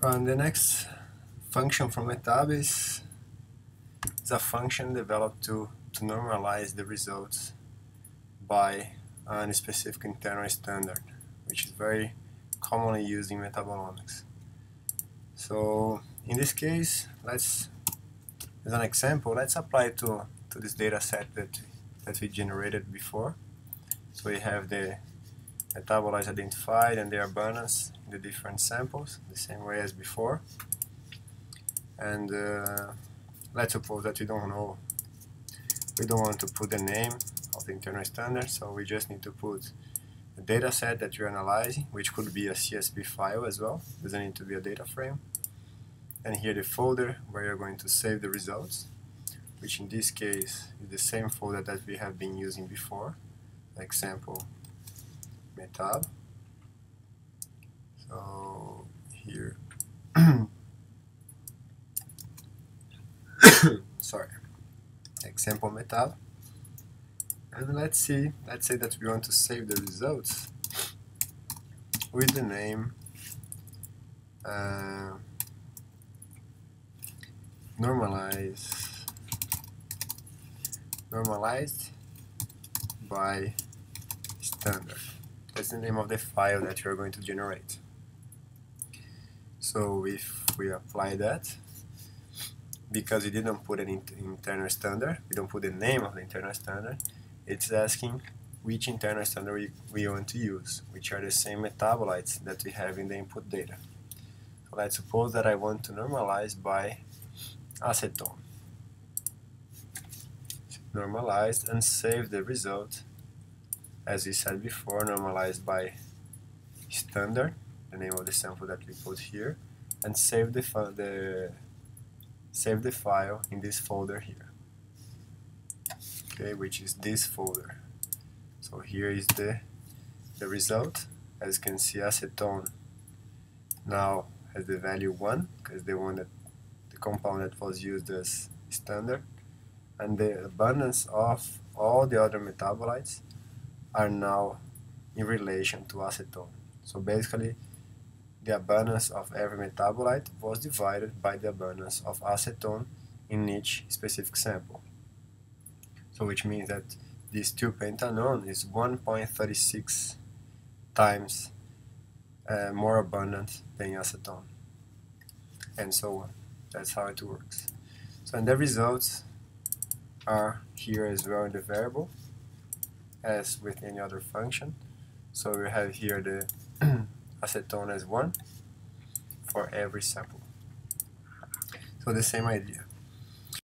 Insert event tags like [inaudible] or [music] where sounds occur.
And the next function from metab is, is a function developed to, to normalize the results by a specific internal standard, which is very commonly used in metabolomics. So in this case, let's, as an example, let's apply to, to this data set that, that we generated before. So we have the metabolites identified and their abundance in the different samples, the same way as before. And uh, let's suppose that we don't know, we don't want to put the name of the internal standard, so we just need to put the data set that you're analyzing, which could be a CSV file as well, doesn't need to be a data frame. And here the folder where you're going to save the results, which in this case is the same folder that we have been using before, example metab. So here, [coughs] sorry, example metab. And let's see, let's say that we want to save the results with the name uh, normalize normalized by standard. That's the name of the file that you're going to generate. So if we apply that, because we didn't put an internal standard, we don't put the name of the internal standard, it's asking which internal standard we, we want to use, which are the same metabolites that we have in the input data. Let's suppose that I want to normalize by acetone. Normalize and save the result as we said before, normalized by standard, the name of the sample that we put here, and save the, the save the file in this folder here. Okay, which is this folder. So here is the the result. As you can see, acetone now has the value one because the one that the compound that was used as standard, and the abundance of all the other metabolites are now in relation to acetone. So basically, the abundance of every metabolite was divided by the abundance of acetone in each specific sample. So which means that this 2-pentanone is 1.36 times uh, more abundant than acetone, and so on. That's how it works. So and the results are here as well in the variable as with any other function. So we have here the [clears throat] acetone as 1 for every sample. So the same idea.